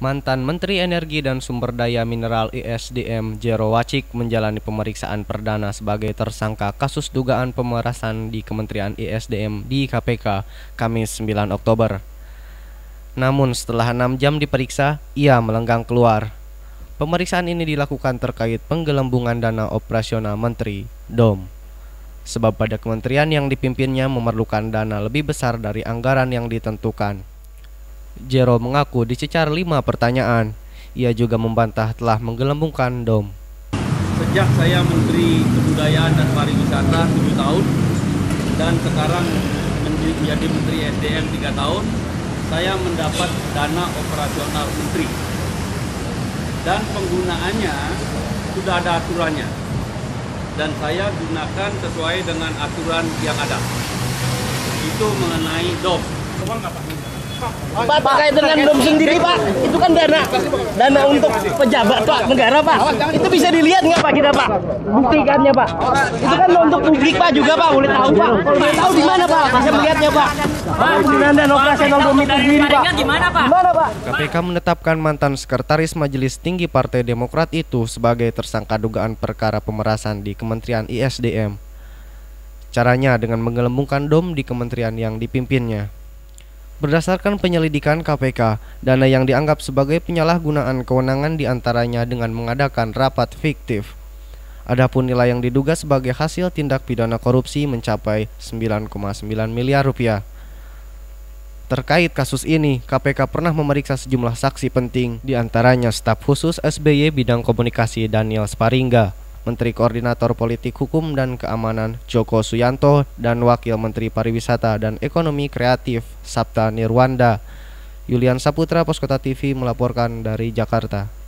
Mantan Menteri Energi dan Sumber Daya Mineral ISDM Jero Wacik menjalani pemeriksaan perdana sebagai tersangka kasus dugaan pemerasan di Kementerian ISDM di KPK Kamis 9 Oktober. Namun setelah enam jam diperiksa, ia melenggang keluar. Pemeriksaan ini dilakukan terkait penggelembungan dana operasional Menteri DOM. Sebab pada kementerian yang dipimpinnya memerlukan dana lebih besar dari anggaran yang ditentukan. Jero mengaku dicecar lima pertanyaan. Ia juga membantah telah menggelembungkan DOM. Sejak saya Menteri Kebudayaan dan Pariwisata 7 tahun dan sekarang menjadi Menteri SDM 3 tahun, saya mendapat dana operasional Menteri. Dan penggunaannya sudah ada aturannya. Dan saya gunakan sesuai dengan aturan yang ada. Itu mengenai DOM. Pak terkait dengan dom sendiri Pak, itu kan dana dana untuk pejabat Pak negara Pak. Itu bisa dilihat nggak Pak kita Pak? Buktikannya Pak. Itu kan untuk publik Pak juga Pak, boleh tahu Pak. Kalau boleh tahu di mana Pak? Bisa melihatnya Pak. Pak, penggunaan dana operasional dom itu sendiri Pak. Gimana Pak? Gimana Pak? KPK menetapkan mantan sekretaris Majelis Tinggi Partai Demokrat itu sebagai tersangka dugaan perkara pemerasan di Kementerian ISDM. Caranya dengan menggelembungkan DOM di kementerian yang dipimpinnya. Berdasarkan penyelidikan KPK, dana yang dianggap sebagai penyalahgunaan kewenangan di antaranya dengan mengadakan rapat fiktif. Adapun nilai yang diduga sebagai hasil tindak pidana korupsi mencapai 9,9 miliar rupiah. Terkait kasus ini, KPK pernah memeriksa sejumlah saksi penting, di antaranya staf khusus SBY bidang komunikasi Daniel Sparingga, Menteri Koordinator Politik Hukum dan Keamanan Joko Suyanto dan Wakil Menteri Pariwisata dan Ekonomi Kreatif Sabta Nirwanda. Yulian Saputra Poskota TV melaporkan dari Jakarta.